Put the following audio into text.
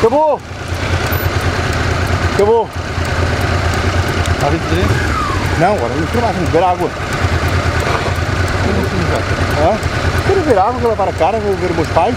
Acabou! Acabou! Está a 23? Não, agora vamos tomar, mais beber água. Eu não Quero ver água, vou lavar a cara, vou ver meus pais.